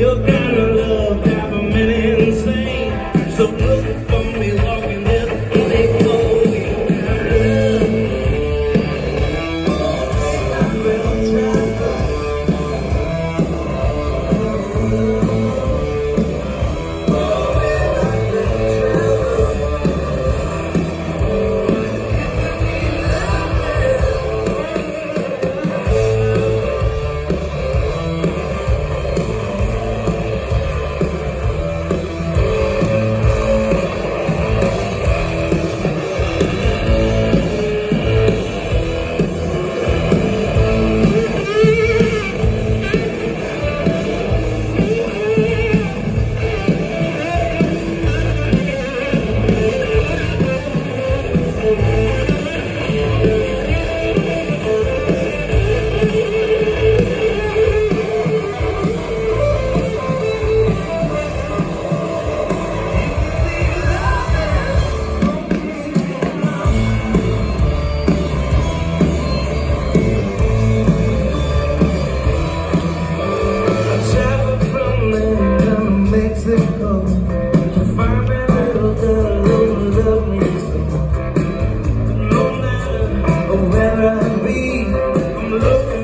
You're gonna love, having a insane. So look. louco.